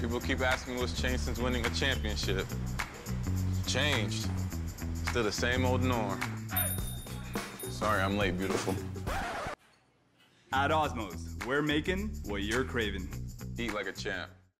People keep asking me what's changed since winning a championship. Changed. Still the same old norm. Sorry, I'm late, beautiful. At Osmow's, we're making what you're craving. Eat like a champ.